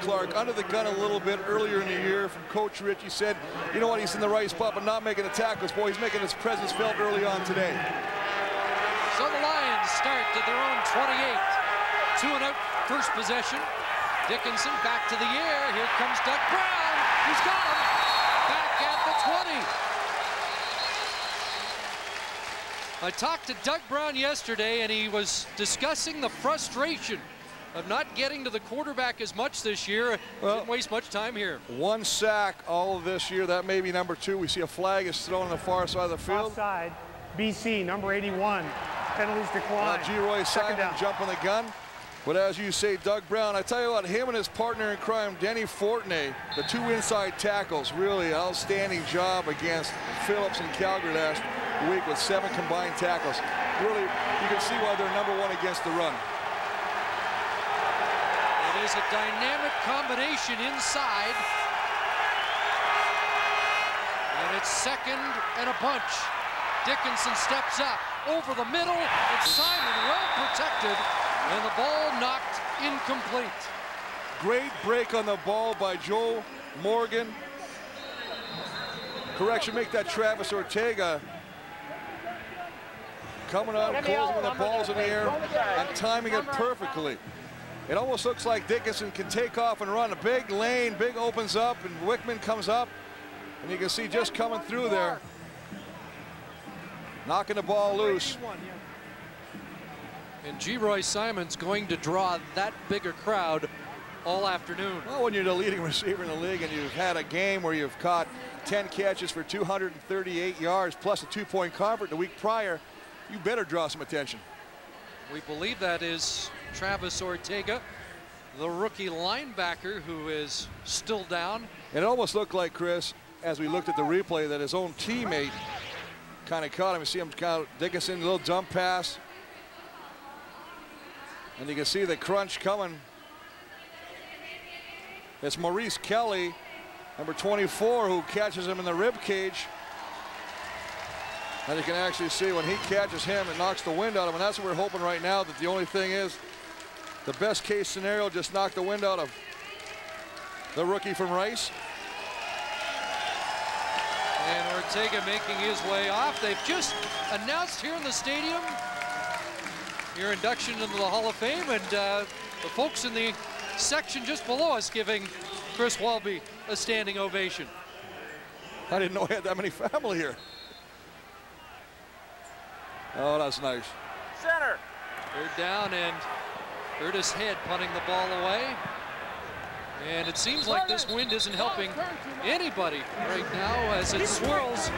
Clark under the gun a little bit earlier in the year from Coach Rich. He said, you know what, he's in the right spot, but not making the tackles. Boy, he's making his presence felt early on today. So the Lions start at their own 28. Two and out, first possession. Dickenson back to the air. Here comes Doug Brown. He's got him. Back at the 20. I talked to Doug Brown yesterday, and he was discussing the frustration of not getting to the quarterback as much this year. Well, Didn't waste much time here. One sack all of this year. That may be number two. We see a flag is thrown on the far side of the field. Offside, BC, number 81. Penalties decline. Now, Geroy Simon jumping the gun. But as you say, Doug Brown, I tell you what, him and his partner in crime, Denny Fortney, the two inside tackles, really outstanding job against Phillips and Calgary last week with seven combined tackles. Really, you can see why they're number one against the run. It is a dynamic combination inside. And it's second and a bunch. Dickenson steps up over the middle, and Simon well protected, and the ball knocked incomplete. Great break on the ball by Joe Morgan. Correction, make that Travis Ortega coming out, closing when the ball's in the air, and timing it perfectly. It almost looks like Dickenson can take off and run. A big lane, big opens up, and Wickman comes up. And you can see just coming through there, knocking the ball loose. And Geroy Simon's going to draw that bigger crowd all afternoon. Well, when you're the leading receiver in the league and you've had a game where you've caught 10 catches for 238 yards plus a two-point convert the week prior, you better draw some attention. We believe that is Travis Ortega, the rookie linebacker who is still down. It almost looked like, Chris, as we looked at the replay, that his own teammate kind of caught him. You see him kind of Dickenson, a little jump pass. And you can see the crunch coming. It's Maurice Kelly, number 24, who catches him in the rib cage. And you can actually see when he catches him, it knocks the wind out of him. And that's what we're hoping right now, that the only thing is, the best case scenario, just knock the wind out of the rookie from Rice. And Ortega making his way off. They've just announced here in the stadium your induction into the Hall of Fame, and uh, the folks in the section just below us giving Chris Walby a standing ovation. I didn't know he had that many family here. Oh, that's nice. Center. Third down and Curtis Head punting the ball away. And it seems like this wind isn't helping anybody right now as it swirls.